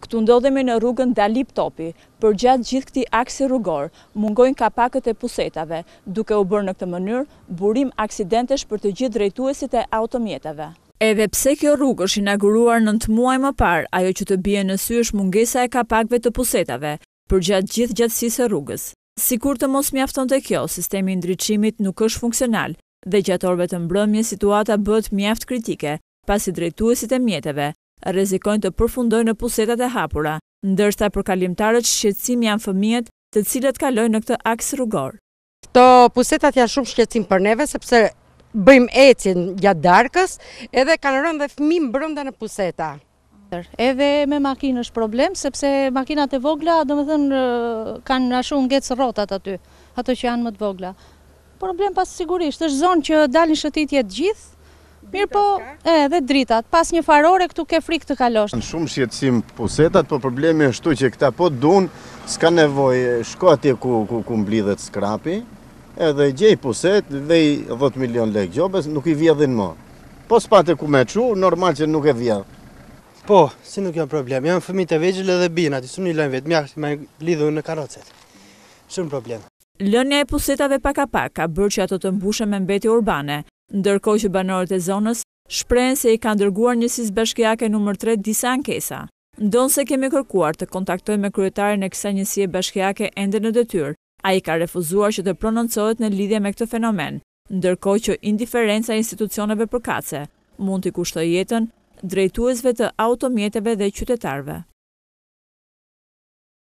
Këtu ndodhemi në rrugën Dalip Topi. Përgjatë gjithë këtij aksi rrugor, mungojnë kapakët e pusetave, duke u bërë në këtë mënyrë, burim aksidentesh për të gjithë drejtuesit e automjeteve. Edhe pse kjo rrugë është inaguruar nëntë muaj më parë, ajo që të bie në sy është mungesa e kapakëve të pusetave, përgjatë gjithë gjatësisë së rrugës. Sikur të mos mjaftonte kjo, sistemi i ndriçimit nuk është funksional dhe gjatë orëve të mbrëmjes situata bëhet mjaft kritike, pasi drejtuesit e mjeteve rrezikojnë të përfundojnë në pusetat e hapura, ndërsa për kalimtarët shqetësim janë fëmijët të cilët kalojnë në këtë aks rrugor. Këto pusetat janë shumë shqetësim për neve sepse bëjmë ecjen gjatë darkës edhe kanë rënë dhe fëmijë brenda në puseta. Edhe me makinë është problem, sepse makinat e vogla, domethënë kanë ashtu ngecin rrotat aty, ato që janë më të vogla. Problem po sigurisht, është zonë që dalin shëtitje të gjithë, mirëpo edhe dritat, pas një farë ore këtu ke frikë të kalosh. Janë shumë shqetësim pusetat, po problemi është këtu që këta po dun, s'ka nevojë, shko atje ku, ku, ku mblidhet skrapi, edhe gjej pusetat, vej 10 milion lekë gjobë, nuk i vjedhin më. Po s'pate ku me çu, normal që nuk e vjedh. Po, si nuk janë problem. Janë fëmijë të vegjël edhe bijnë aty, s'u lajnë vetë, mjaftë me lidhu në karrocë. Shumë problem. Lënia e pusetave pa kapak ka bërë që ato të mbushen me mbetje urbane, ndërkohë që banorët e zonës shprehen se i kanë dërguar Njësisë Bashkiake numër tre disa ankesa. Ndonëse kemi kërkuar të kontaktojmë me kryetarin e kësaj njësie bashkiake ende në detyrë, ai ka refuzuar që të prononcohet në lidhje me këtë fenomen, ndërkohë që indiferenca e institucioneve përkatëse mund t'i kushtojë jetën drejtuesve të automjeteve dhe qytetarëve.